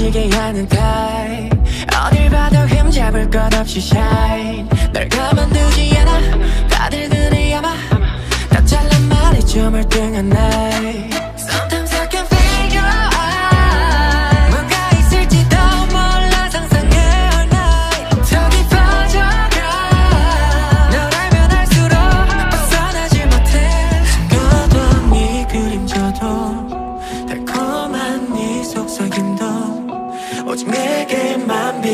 지게 하는 타입 어딜 봐도 흠잡을 것 없이 shine 널 가만두지 않아 다들 그래 아마 다 잘난 말이좀멀뜬한날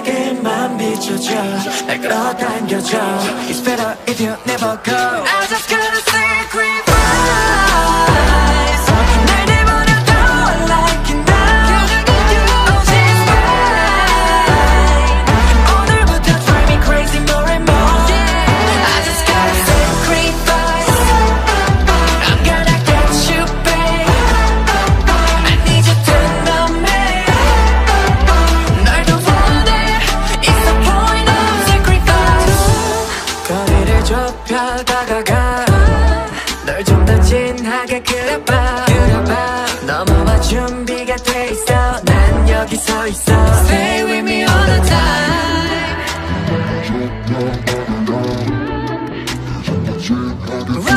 내게만 비춰줘 날 끌어당겨줘 It's better if you never go I just gotta 여기 서 있어 Stay with me all the time